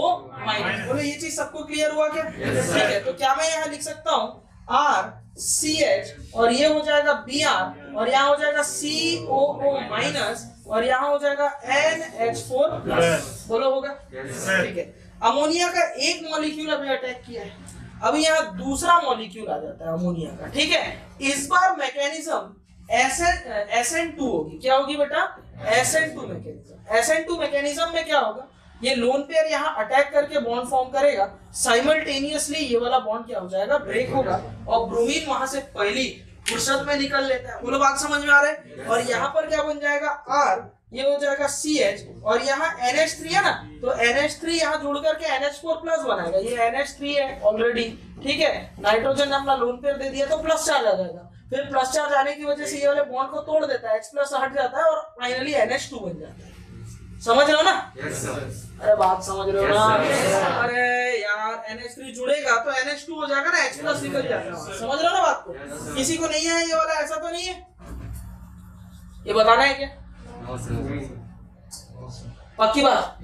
माइनस बोलो ये चीज़ सबको क्लियर हुआ क्या? ठीक है तो क्या मैं यहाँ लिख सकता हूँ? आर सी एच और ये हो जाएगा बी आर और यहाँ हो जाएगा सी ओ ओ माइनस और यहाँ हो जाएगा एन एच फोर प्लस बोलो होगा? ठीक है। अमोनिया का एक मॉलिक्यूल अभी अटैक किया है। अब यहाँ दूसरा मॉलिक्यूल आ जाता है अमोनिया का, ठीक है? इस बार मैकेनिज्म एस एन टू होगी। क्या होगी बेटा? S N two mechanism S N two mechanism में क्या होगा? ये लोन पेयर यहाँ अटैक करके बॉन्ड फॉर्म करेगा। साइमल्टेनियसली ये वाला बॉन्ड क्या हो जाएगा? ब्रेक होगा। और ब्रोमीन वहाँ से पहली फुर्सत में निकल लेता है। बोलो बात समझ में आ रहा है? और यहाँ पर क्या बन जाएगा? आर ये हो जाएगा सी एच और यहाँ एन एच थ्री है ना तो एन एच थ्री यहाँ जुड़ करके एन एच फोर प्लस बनाएगा ये एन एच थ्री है ऑलरेडी ठीक है? नाइट्रोजन हमने लोन पेयर दे दिया तो प्लस चार्ज आ जाएगा। फिर प्लस चार्ज आने की वजह से ये वाले बॉन्ड को तोड़ देता है एच प्लस हट जाता है और फाइनली एन एच टू बन जाता है। समझ रहे हो ना? Yes, अरे बात समझ रहे हो Yes, ना sir. अरे यार NH3 जुड़ेगा तो NH2 हो जाएगा ना H प्लस निकल जाएगा। समझ रहे हो ना बात को? Yes, किसी को नहीं है ये वाला ऐसा तो नहीं है? ये बताना है क्या. पक्की बात.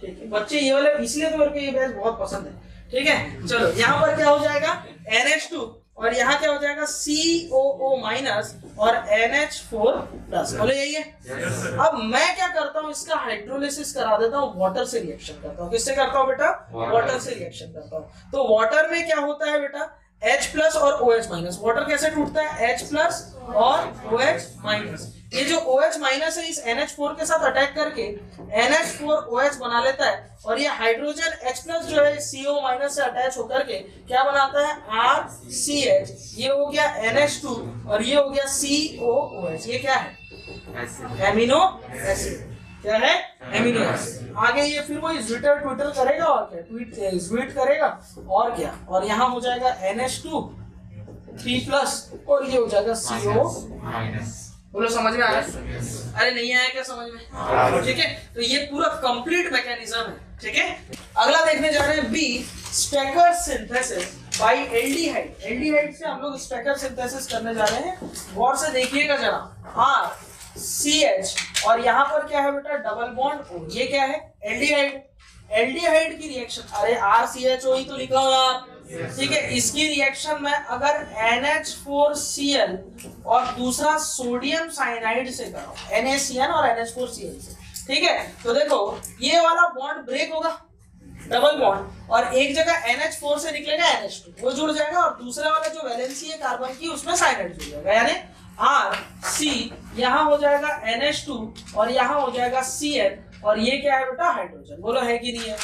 ठीक है। बच्चे ये वाले इसलिए तो मेरे को ये बैच बहुत पसंद है। ठीक है? चलो यहाँ पर क्या हो जाएगा? एन एच टू और यहाँ क्या हो जाएगा? सी ओ ओ माइनस और एन एच फोर प्लस बोले यही है? Yes, अब मैं क्या करता हूँ? इसका हाइड्रोलिसिस करा देता हूँ वाटर से रिएक्शन करता हूँ। किससे करता हूँ बेटा. वाटर से रिएक्शन करता हूँ। तो वाटर में क्या होता है बेटा? H प्लस और OH माइनस वाटर कैसे टूटता है? H प्लस और OH माइनस ये जो ओ एच माइनस है इस NH4 के साथ अटैक करके NH4 OH बना लेता है। और ये हाइड्रोजन H प्लस जो है CO माइनस से अटैच होकर के क्या बनाता है? RCH ये हो गया NH2 और ये हो गया COOH ये क्या है? एमिनो एसिड क्या है? एमिनो एसिड आगे ये फिर वही ट्विटर ट्विटर करेगा और क्या? ट्वीट ट्वीट करेगा। और क्या? और यहाँ हो जाएगा N H two three plus और ये हो जाएगा CO Minus. बोलो समझ में आया. अरे नहीं आया क्या समझ में? हाँ। ठीक है तो ये पूरा कंप्लीट मैकेनिज्म है ठीक है? अगला देखने जा रहे हैं B Strecker synthesis by aldehyde aldehyde से हम लोग स्टेकर सिंथेसिस करने जा रहे हैं। गौर से देखिएगा जरा। आर सी एच और यहाँ पर क्या है बेटा? डबल बॉन्ड ओ ये क्या है? एल्डिहाइड एल्डिहाइड की रिएक्शन अरे आर सी एच ओ ही तो लिखा होगा यार ठीक है इसकी रिएक्शन में अगर NH4Cl और दूसरा सोडियम साइनाइड से करो NaCN और NH4Cl से ठीक है? तो देखो ये वाला बॉन्ड ब्रेक होगा डबल बॉन्ड और एक जगह NH4 से निकलेगा NH2 वो जुड़ जाएगा और दूसरा वाला जो वैलेंसी है कार्बन की उसमें साइनाइड जुड़ जाएगा यानी R C यहाँ हो जाएगा NH2 और यहाँ हो जाएगा Cn और ये क्या है बेटा? हाइड्रोजन बोलो है कि नहीं है?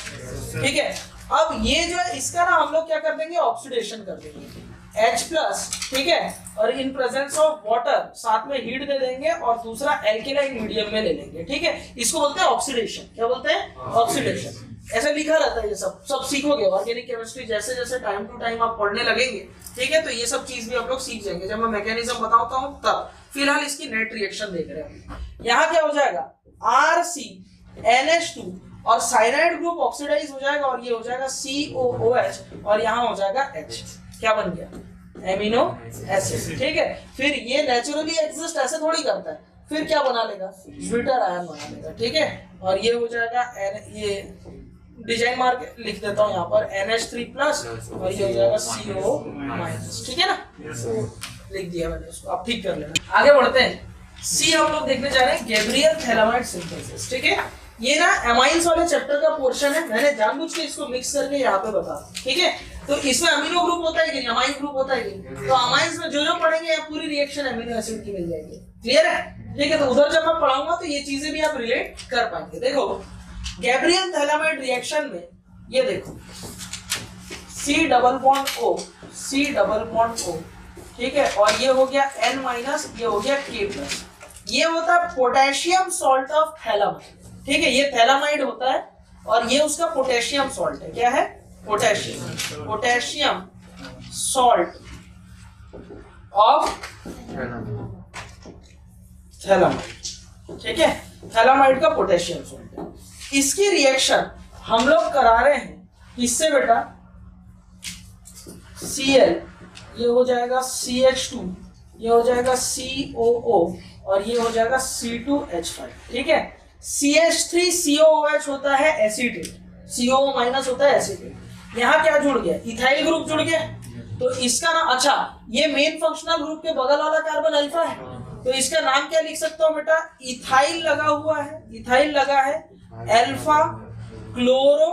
ठीक है? अब ये जो है, इसका ना हम लोग क्या कर देंगे? ऑक्सीडेशन कर देंगे। H प्लस ठीक है? और इन प्रेजेंस ऑफ़ वाटर साथ में हीट दे देंगे और दूसरा एल्केलाइन मीडियम में ले लेंगे, ठीक है? इसको बोलते हैं ऑक्सीडेशन क्या बोलते हैं? ऑक्सीडेशन ऐसा लिखा रहता है ये सब। सब सीखोगे। ऑर्गेनिक केमिस्ट्री जैसे जैसे टाइम टू टाइम आप पढ़ने लगेंगे, ठीक है? तो ये सब चीज़ भी आप लोग सीख जाएँगे। जब मैं मैकेनिज्म बताता हूँ, तब। फ़िलहाल इसकी नेट रिएक्शन देख रहे हैं। यहाँ क्या हो जाएगा? R C N H two और साइनाइड ग्रुप ऑक्सीडाइज हो जाएगा और ये हो जाएगा सी ओ ओ एच और यहाँ हो जाएगा एच क्या बन गया? एमिनो एसिड ठीक है? फिर ये नेचुरली एग्जिस्ट ऐसे थोड़ी करता है। फिर क्या बना लेगा? ज्विटर आयन बना लेगा। ठीक है? और ये हो जाएगा N- ये डिज़ाइन मार के लिख देता हूँ यहाँ पर। एन एच थ्री प्लस और ये हो जाएगा CO माइनस ठीक है ना? तो लिख दिया मैंने उसको। आप ठीक कर लेना। आगे बढ़ते हैं। सी हम लोग देखने जा रहे हैं गैब्रियल थैलामाइड सिंथेसिस ठीक है? ये ना एमाइंस वाले चैप्टर का पोर्शन है। मैंने जानबूझ के इसको मिक्स करके यहाँ पे बता ठीक है? तो इसमें अमीनो ग्रुप होता है कि नहीं? अमाइन ग्रुप होता है कि नहीं? तो अमाइंस में जो जो पढ़ेंगे पूरी रिएक्शन अमीनो एसिड की मिल जाएगी। क्लियर है? ठीक है तो उधर जब मैं पढ़ाऊँगा तो ये चीज़ें भी आप रिलेट कर पाएँगे। देखो गैब्रियल थैलामाइड रिएक्शन में, ये देखो। C double bond O C double bond O ठीक है? और ये हो गया एन माइनस ये हो गया K प्लस ये होता है पोटेशियम सॉल्ट ऑफ़ थैलामाइड ठीक है, ये थैलामाइड होता है और ये उसका पोटेशियम सॉल्ट है। क्या है? Potassium potassium salt of phthalimide ठीक है? थैलामाइड का पोटेशियम सॉल्ट है। इसकी रिएक्शन हम लोग करा रहे हैं किससे बेटा? Cl, ये हो जाएगा CH2 ये हो जाएगा COO और ये हो जाएगा C2H5 ठीक है? CH3COOH होता है एसिडेट सीओ माइनस होता है एसिडेट यहाँ क्या जुड़ गया? इथाइल ग्रुप जुड़ गया। तो इसका ना अच्छा ये मेन फंक्शनल ग्रुप के बगल वाला कार्बन अल्फ़ा है। तो इसका नाम क्या लिख सकता हूँ बेटा? इथाइल लगा हुआ है। इथाइल लगा है। Alpha chloro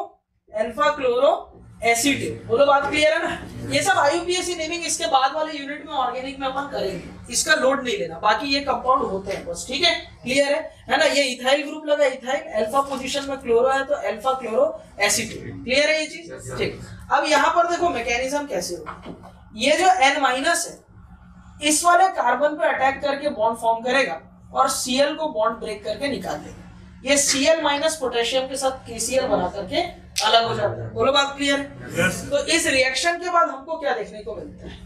alpha chloro acetate बोलो बात क्लियर है ना? ये सब आईयूपीएससी नेमिंग इसके बाद वाले यूनिट में ऑर्गेनिक में अपन करेंगे। इसका लोड नहीं लेना। बाकी ये कंपाउंड होते हैं बस ठीक है? क्लियर है? है ना? ये इथाइल ग्रुप लगा इथाइल अल्फ़ा पोजीशन में क्लोरो है तो अल्फ़ा क्लोरो एसिटेट क्लियर है ये चीज़? ठीक। अब यहाँ पर देखो मैकेनिज्म कैसे होगा ये जो N माइनस है इस वाले कार्बन पे अटैक करके बॉन्ड फॉर्म करेगा और सीएल को बॉन्ड ब्रेक करके निकाल देगा। ये सीएल माइनस पोटेशियम के साथ KCl बना करके अलग हो जाता है। बोलो बात क्लियर है तो इस रिएक्शन के बाद हमको क्या देखने को मिलता है?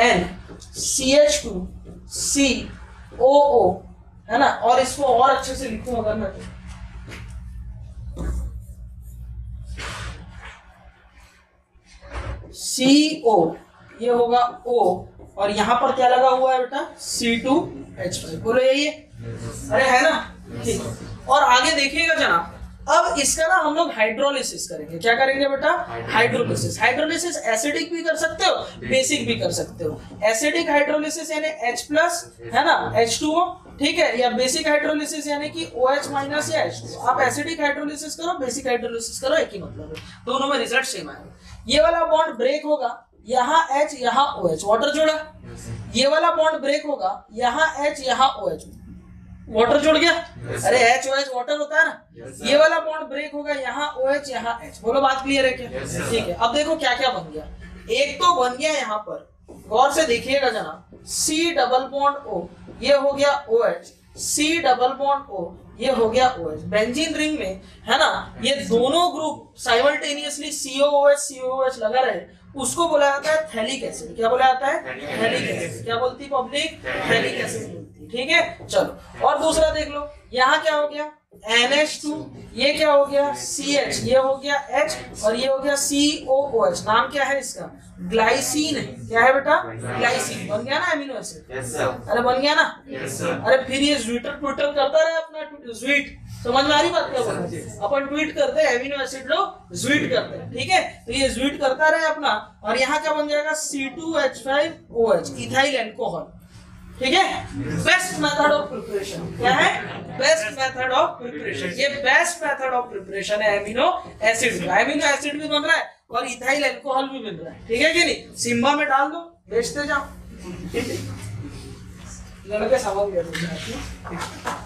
N C H two C O O है ना? और इसको और अच्छे से लिखू अगर मैं तो। सी ओ ये होगा ओ और यहाँ पर क्या लगा हुआ है बेटा? सी टू एच फाइव बोलो यही है अरे, है ना? ठीक। और आगे देखिएगा जनाब, अब इसका ना हम लोग हाइड्रोलिसिस करेंगे। क्या करेंगे बेटा? हाइड्रोलिसिस हाइड्रोलिसिस एसिडिक भी कर सकते हो बेसिक भी कर सकते हो। एसिडिक हाइड्रोलिसिस यानी H प्लस है ना? एच H2O ठीक है? या बेसिक हाइड्रोलिसिस यानी कि OH माइनस या H2O आप एसिडिक हाइड्रोलिसिस करो बेसिक हाइड्रोलिसिस करो, एक ही मतलब दोनों में रिज़ल्ट सेम आएगा। ये वाला बॉन्ड ब्रेक होगा। यहाँ H यहाँ ओ एच वाटर जोड़ा? ये वाला बॉन्ड ब्रेक होगा। यहाँ H यहाँ ओ एच वाटर जुड़ गया? Yes, अरे एच ओ एच वाटर होता है ना? Yes, ये वाला बॉन्ड ब्रेक होगा। यहाँ ओ एच यहाँ एच बोलो बात क्लियर है क्या? ठीक है। अब देखो क्या क्या बन गया। एक तो बन गया यहाँ पर। गौर से देखिएगा जनाब सी डबल बॉन्ड ओ ये हो गया O H C double bond O ये हो गया ओ एच बेंजीन रिंग में है ना? ये दोनों group simultaneously CO O H CO H लगा रहे उसको बोला जाता है थैलिक एसिड क्या बोला जाता है? थैलिक एसिड क्या बोलती है पब्लिक थैलिक एसिड बोलती ठीक है? चलो और दूसरा देख लो। यहाँ क्या हो गया? NH2 ये क्या हो गया? CH ये हो गया H और ये हो गया COOH नाम क्या है इसका? ग्लाइसिन है। क्या है बेटा? ग्लाइसिन। बन गया ना अमीनो एसिड Yes, अरे बन गया ना? Yes, अरे फिर ये ट्विटर ट्विटर करता रहे अपना स्वीट समझ में आ रही बात क्या बोल रहे अपन ट्वीट करते हैं एमिनो एसिड लोग स्वीट करते हैं, ठीक है? तो ये स्वीट करता रहे अपना, और यहाँ क्या बन जाएगा? C2H5OH इथाइल अल्कोहल ठीक है? बेस्ट मेथड ऑफ़ प्रिपरेशन क्या है? बेस्ट मेथड ऑफ़ प्रिपरेशन ये बेस्ट मेथड ऑफ़ प्रिपरेशन है एमिनो एसिड का। एमिनो एसिड भी बन रहा है, और इथाइल एल्कोहल भी मिल रहा है, ठीक है कि नहीं? सिम्बा में डाल दो, बेचते जाओ, ठीक है? लड़के समझ तुम